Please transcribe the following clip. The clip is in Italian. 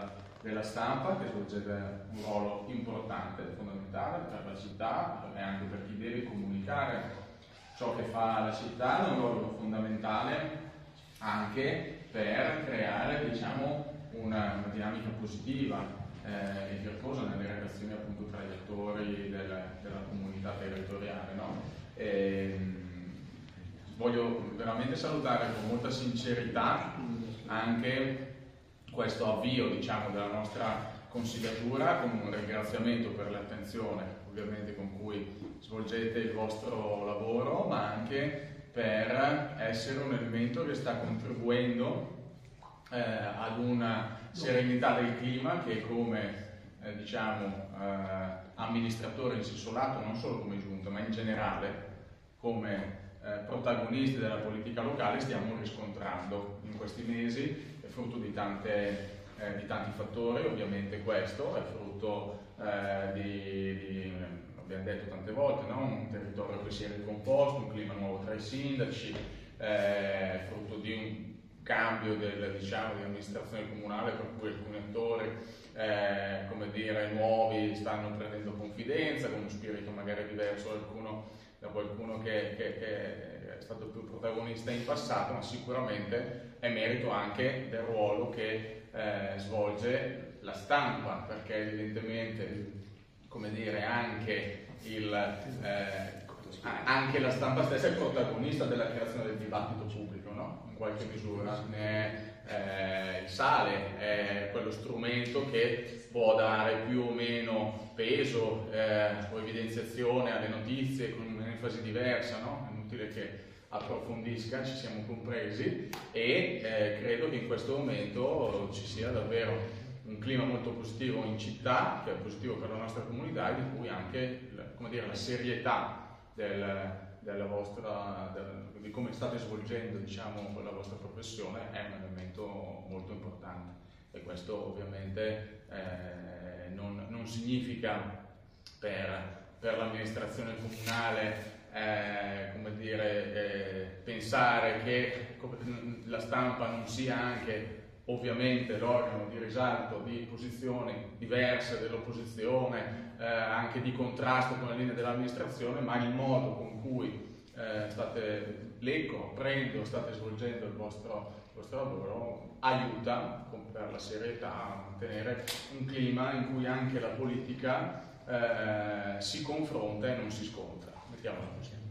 della, della stampa che svolgete un ruolo importante, fondamentale per la città e anche per chi deve comunicare ciò che fa la città, è un ruolo fondamentale anche per creare diciamo, una, una dinamica positiva eh, e virtuosa nelle relazioni appunto tra gli attori del, della comunità territoriale. No? E, voglio veramente salutare con molta sincerità anche questo avvio diciamo, della nostra consigliatura con un ringraziamento per l'attenzione ovviamente con cui svolgete il vostro lavoro ma anche per essere un elemento che sta contribuendo eh, ad una serenità del clima che come eh, diciamo, eh, amministratore in senso lato, non solo come giunta, ma in generale come eh, protagonisti della politica locale stiamo riscontrando in questi mesi, frutto di, tante, eh, di tanti fattori, ovviamente questo è frutto eh, di, di abbiamo detto tante volte, no? un territorio che si è ricomposto, un clima nuovo tra i sindaci, eh, frutto di un cambio del, diciamo, di amministrazione comunale per cui alcuni attori eh, come dire, nuovi stanno prendendo confidenza con uno spirito magari diverso da da qualcuno che, che, che, è stato più protagonista in passato, ma sicuramente è merito anche del ruolo che eh, svolge la stampa, perché evidentemente come dire, anche, il, eh, anche la stampa stessa è protagonista della creazione del dibattito pubblico, no? in qualche misura. Ne eh, il sale è quello strumento che può dare più o meno peso eh, o evidenziazione alle notizie con un'enfasi diversa, no? è inutile che approfondisca, ci siamo compresi e eh, credo che in questo momento ci sia davvero un clima molto positivo in città, che è positivo per la nostra comunità e di cui anche dire, la serietà del, della vostra, del, di come state svolgendo diciamo, la vostra professione è un elemento molto importante e questo ovviamente eh, non, non, significa per, per l'amministrazione comunale eh, come dire, eh, pensare che la stampa non sia anche ovviamente l'organo di risalto di posizioni diverse dell'opposizione, eh, anche di contrasto con le linee dell'amministrazione, ma il modo con cui eh, state, leggo, apprendo, state svolgendo il vostro, il vostro lavoro aiuta per la serietà a mantenere un clima in cui anche la politica eh, si confronta e non si scontra. Mettiamola così.